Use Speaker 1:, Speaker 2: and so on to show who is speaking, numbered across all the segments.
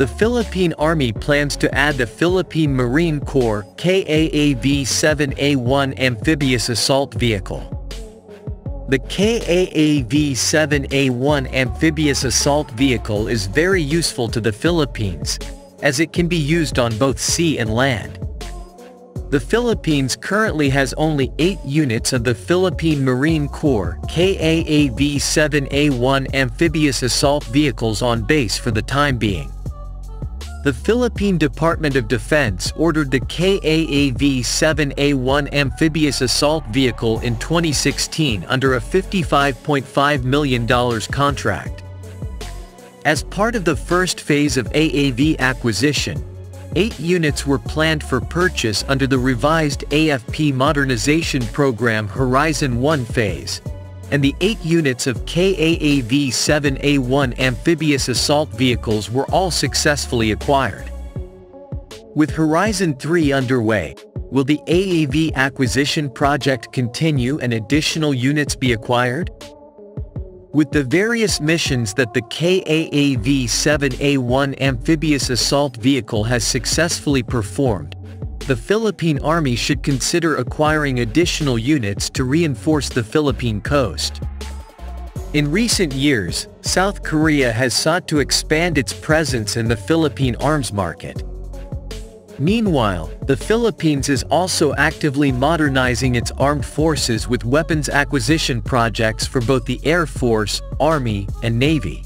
Speaker 1: The Philippine Army plans to add the Philippine Marine Corps KAAV-7A1 amphibious assault vehicle. The KAAV-7A1 amphibious assault vehicle is very useful to the Philippines, as it can be used on both sea and land. The Philippines currently has only 8 units of the Philippine Marine Corps KAAV-7A1 amphibious assault vehicles on base for the time being. The Philippine Department of Defense ordered the KAAV-7A1 amphibious assault vehicle in 2016 under a $55.5 million contract. As part of the first phase of AAV acquisition, eight units were planned for purchase under the revised AFP modernization program Horizon 1 phase, and the eight units of KAAV-7A1 amphibious assault vehicles were all successfully acquired. With Horizon 3 underway, will the AAV acquisition project continue and additional units be acquired? With the various missions that the KAAV-7A1 amphibious assault vehicle has successfully performed, the Philippine Army should consider acquiring additional units to reinforce the Philippine coast. In recent years, South Korea has sought to expand its presence in the Philippine arms market. Meanwhile, the Philippines is also actively modernizing its armed forces with weapons acquisition projects for both the Air Force, Army, and Navy.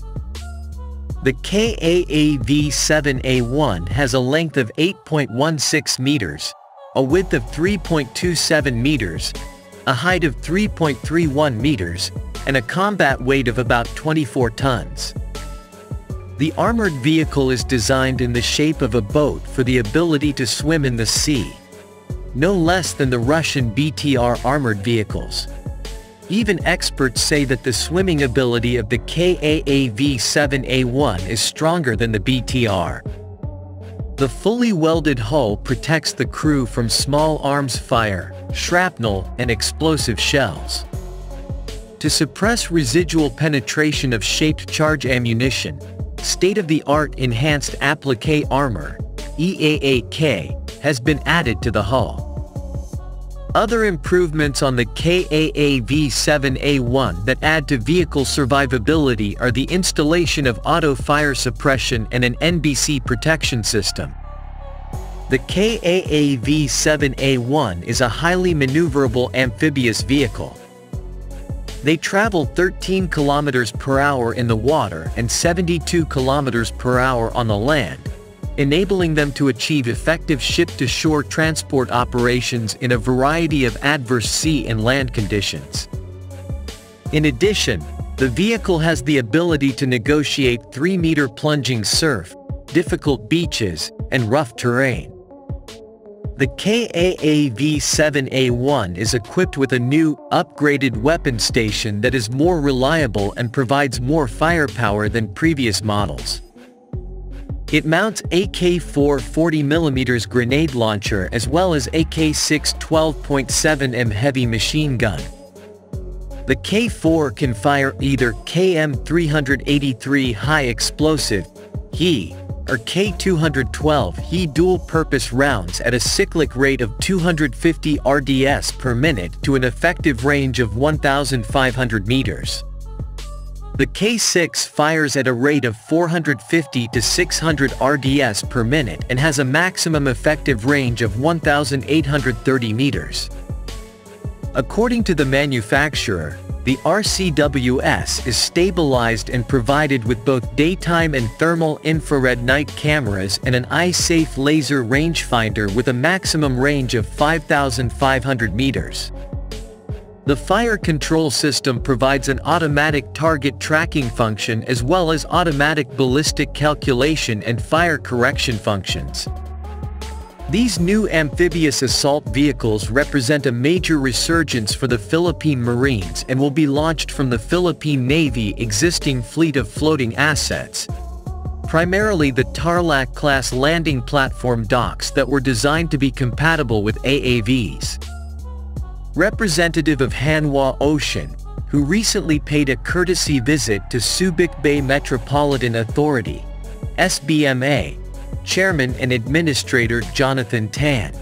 Speaker 1: The KAAV-7A1 has a length of 8.16 meters, a width of 3.27 meters, a height of 3.31 meters, and a combat weight of about 24 tons. The armored vehicle is designed in the shape of a boat for the ability to swim in the sea. No less than the Russian BTR armored vehicles. Even experts say that the swimming ability of the KAAV-7A1 is stronger than the BTR. The fully welded hull protects the crew from small arms fire, shrapnel, and explosive shells. To suppress residual penetration of shaped charge ammunition, state-of-the-art Enhanced Applique Armor, EAAK, has been added to the hull. Other improvements on the KAAV-7A1 that add to vehicle survivability are the installation of auto fire suppression and an NBC protection system. The KAAV-7A1 is a highly maneuverable amphibious vehicle. They travel 13 kilometers per hour in the water and 72 kilometers per hour on the land, enabling them to achieve effective ship-to-shore transport operations in a variety of adverse sea and land conditions. In addition, the vehicle has the ability to negotiate 3-meter plunging surf, difficult beaches, and rough terrain. The KAAV-7A1 is equipped with a new, upgraded weapon station that is more reliable and provides more firepower than previous models. It mounts a K4 40mm grenade launcher as well as a K6 12.7M heavy machine gun. The K4 can fire either KM383 high explosive, HE, or K212 HE dual-purpose rounds at a cyclic rate of 250 RDS per minute to an effective range of 1,500 meters. The K6 fires at a rate of 450 to 600 RDS per minute and has a maximum effective range of 1,830 meters. According to the manufacturer, the RCWS is stabilized and provided with both daytime and thermal infrared night cameras and an eye-safe laser rangefinder with a maximum range of 5,500 meters. The fire control system provides an automatic target tracking function as well as automatic ballistic calculation and fire correction functions. These new amphibious assault vehicles represent a major resurgence for the Philippine Marines and will be launched from the Philippine Navy existing fleet of floating assets, primarily the Tarlac-class landing platform docks that were designed to be compatible with AAVs. Representative of Hanwha Ocean, who recently paid a courtesy visit to Subic Bay Metropolitan Authority, SBMA, Chairman and Administrator Jonathan Tan.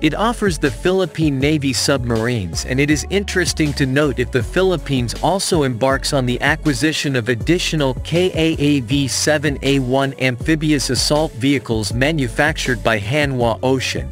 Speaker 1: It offers the Philippine Navy submarines and it is interesting to note if the Philippines also embarks on the acquisition of additional KAAV-7A1 amphibious assault vehicles manufactured by Hanwha Ocean.